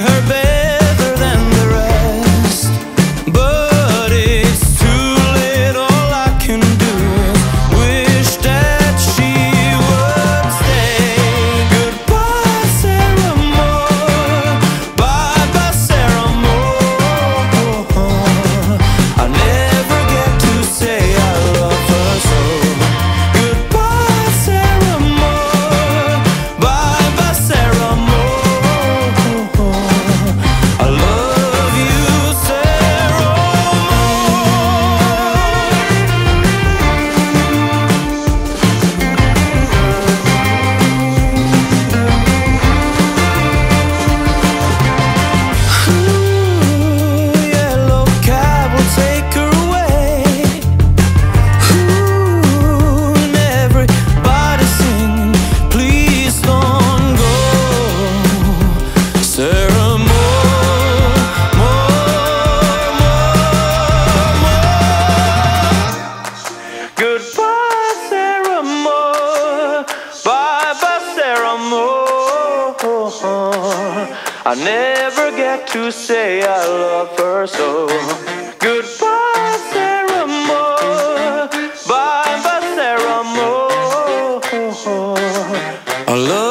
her better I never get to say I love her so. Goodbye, Sarah Moore. Bye, bye, Sarah Moore. I love.